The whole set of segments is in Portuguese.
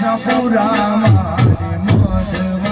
Shapurama, Madhva.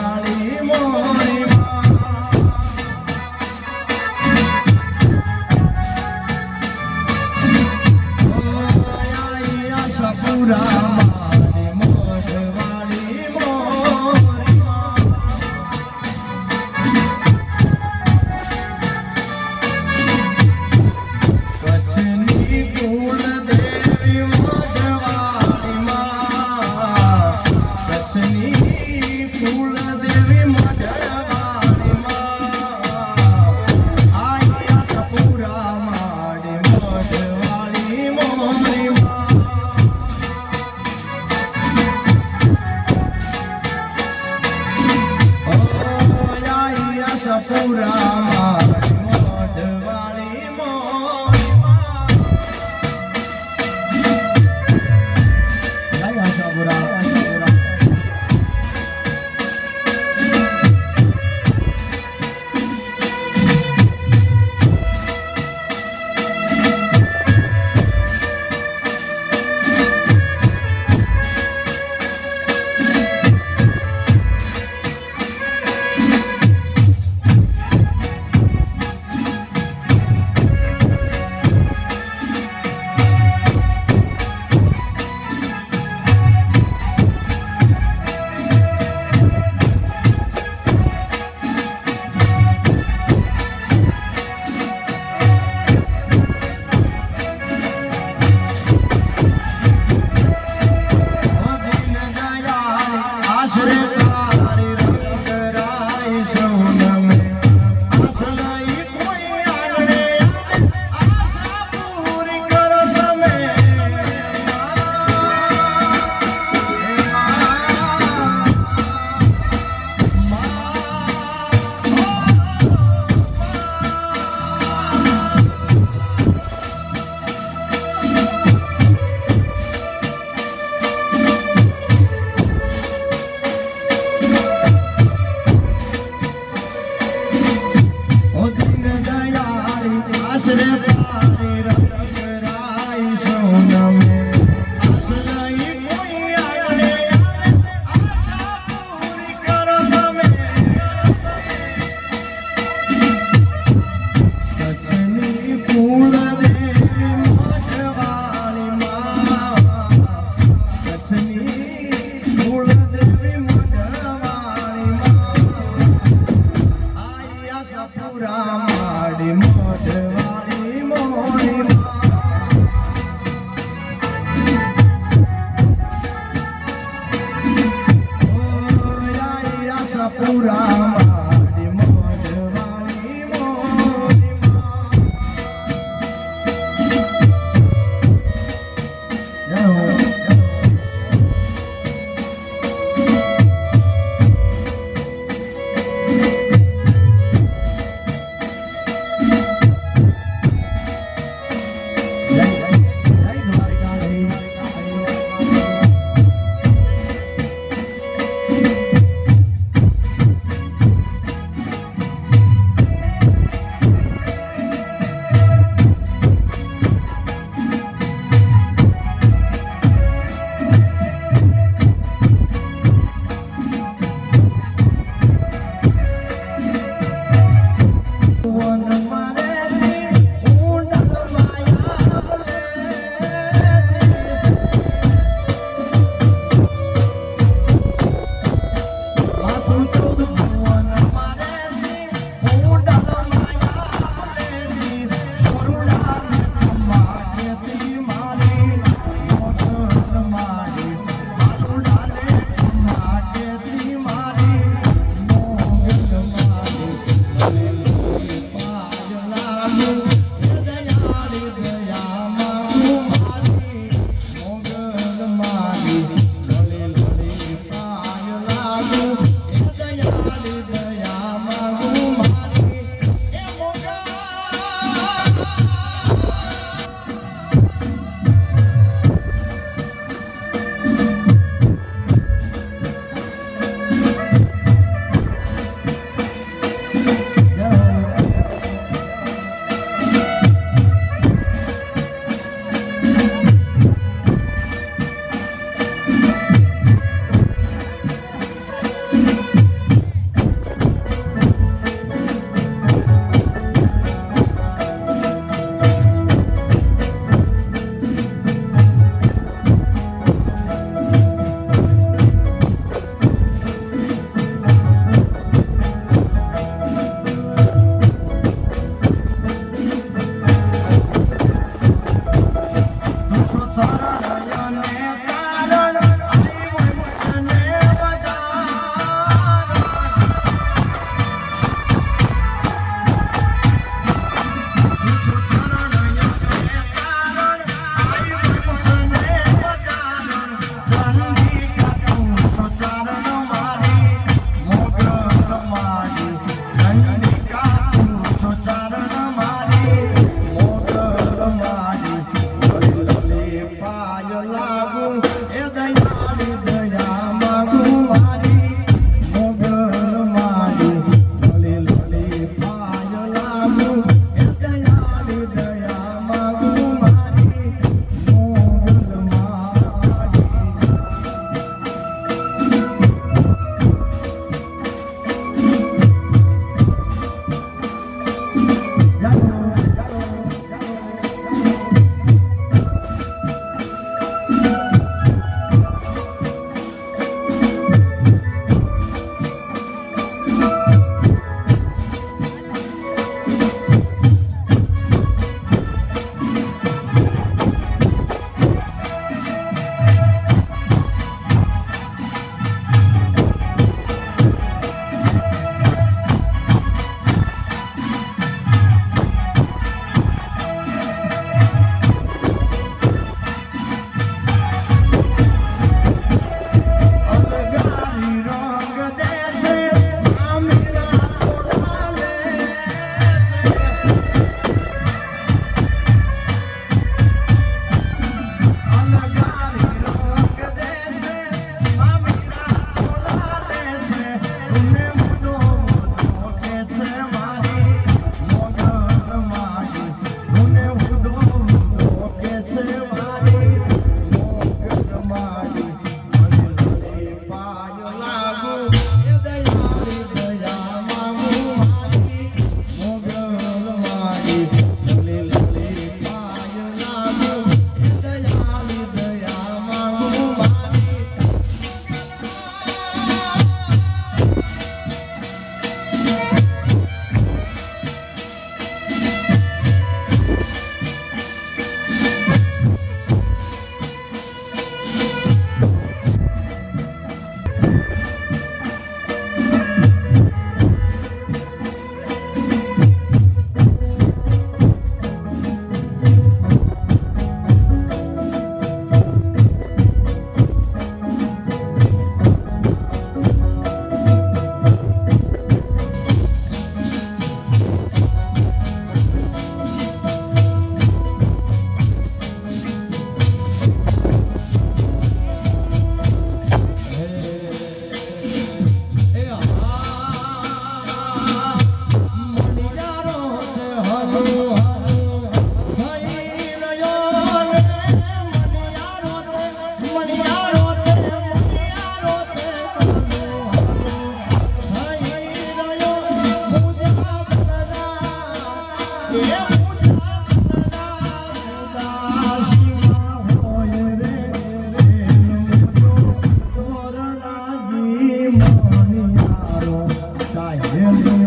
Yeah.